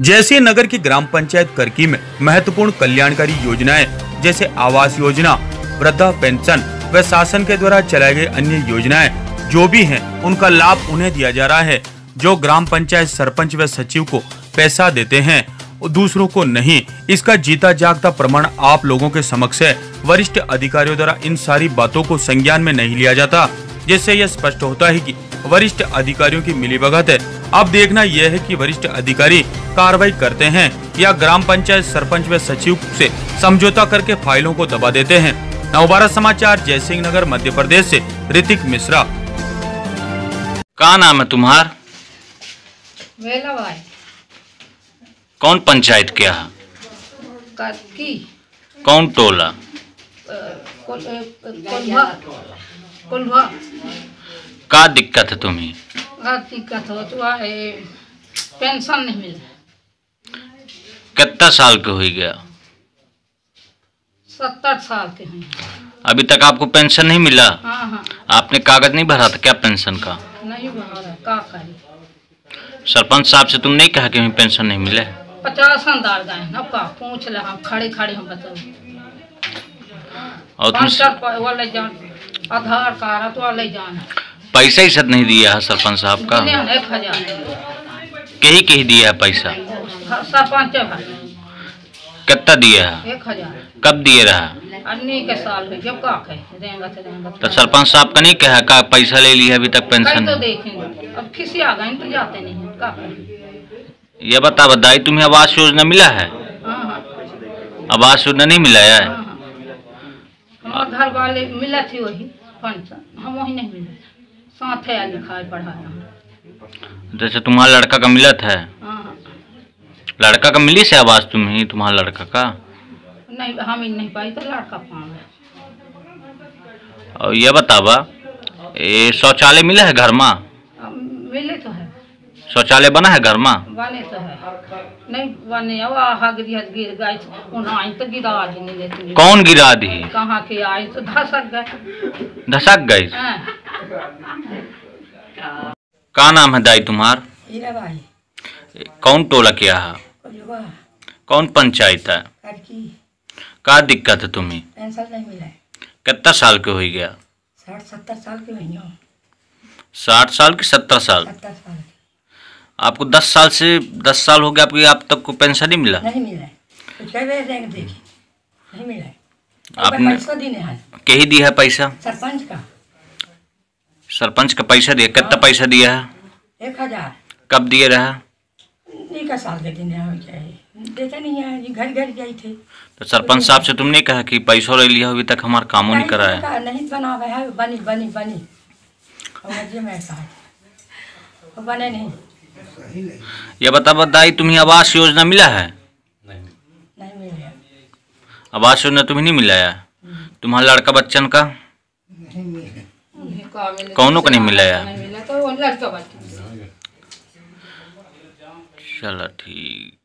जैसे नगर की ग्राम पंचायत करकी में महत्वपूर्ण कल्याणकारी योजनाएँ, जैसे आवास योजना, वृद्धा पेंशन व शासन के द्वारा चलाए गए अन्य योजनाएँ जो भी हैं, उनका लाभ उन्हें दिया जा रहा है, जो ग्राम पंचायत सरपंच व सचिव को पैसा देते हैं और दूसरों को नहीं। इसका जीता जागता प्रमाण आप लोगों के समक्ष है। वरिष्ठ अधिकारियों द्वारा इन सारी बातों को संज्ञान में नहीं लिया जाता, जिससे यह स्पष्ट होता है कि वरिष्ठ अधिकारियों की मिलीभगत है। अब देखना यह है कि वरिष्ठ अधिकारी कार्रवाई करते हैं या ग्राम पंचायत सरपंच व सचिव से समझौता करके फाइलों को दबा देते हैं। नवबारा समाचार जयसिंह नगर मध्य प्रदेश से ऋतिक मिश्रा। का नाम है तुम्हार? कौन पंचायत क्या है कौन टोला? कोल्हा कोल्हा का दिक्कत है तुम्हें? का दिक्कत हो तो है पेंशन नहीं मिल कितना साल के हो गया? सत्तर साल के हैं। अभी तक आपको पेंशन नहीं मिला? हाँ हाँ। आपने कागज़ नहीं भरा था क्या पेंशन का? नहीं रहा का करी? सरपंच साहब से तुम नहीं कहा कि हमें पेंशन नहीं मिले। पचास अंदार गए ना का पूछ ले हम खड़े खड़े हम बताओ। और तुम पंचर वाले जान आधार कार्ड वाले जान। पैसा ही सद नहीं दिया है सरपंच साहब का। कही कही दिया है पैसा? कितना दिया है? कब दिए रहा? के साल में जब का तो तो सरपंच साहब का नहीं कहा का पैसा ले लिया अभी तक पेंशन? तो अब किसी आ गए तो जाते नहीं का ये बता बताई तुम्हें आवास योजना मिला है? हाँ हाँ। आवास योजना नहीं मिला है? हाँ, घर वाले मिला थी वही हम वही नहीं मिले। साथ है लिखाई पढ़ाया जैसे तुम्हारा लड़का का मिलत है? हाँ हाँ। लड़का का मिली से आवाज़ तुम्हें तुम्हारा लड़का का? नहीं हम नहीं पाई तो लड़का पावे और ये बतावा ये शौचालय मिला है घर में? मिले तो है। शौचालय बना है घर में? बने तो है। नहीं बने अब आहा गिर गिर गए उन्हें आई तो गिरा आज नहीं लेती कौन गिरा दी? कहाँ के आए तो धसक गए। धसक गई हाँ। का नाम है दाई तुम्हार? कौन टोला किया है? कौन पंचायत है? का दिक्कत है तुम्हें? कितना साल के हो गया? साठ सत्तर साल की हुई साठ साल की सत्तर साल? आपको दस साल से दस साल हो गया आपकी आप तक को पेंशन नहीं मिला? नहीं मिला है। नहीं मिला है। आपने- कही दिया है पैसा। सरपंच का। सरपंच का पैसा दिया कितना पैसा दिया है? एक हज़ार। कब दिए रहा? एक साल के दिन हो देते नहीं है घर घर गई थे। तो सरपंच साहब से तुम नहीं कहा कि पैसा ले लिया अभी तक हमारा कामों नहीं करा है। नहीं बना हुआ है बनी बनी बनी। और जे मैं कहा वो बने नहीं। ये बता बताई तुम्हें आवास योजना मिला है? नहीं। मिले। आवास योजना तुम्हें नहीं मिला है? तुम्हारा लड़का बच्चन का? का मिले कौनों को नहीं मिला यार? मिला तो लड़का चलो ठीक